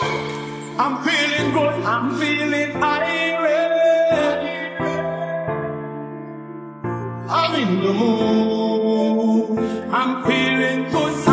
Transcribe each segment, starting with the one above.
I'm feeling good, I'm feeling irate. I'm in the mood, I'm feeling good.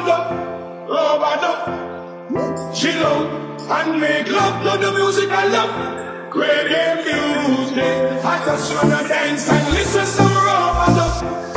mother, love mother. She love and make love, to the music I love. Great music. I just wanna dance and listen to raw mother.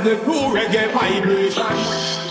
of the cool reggae vibration.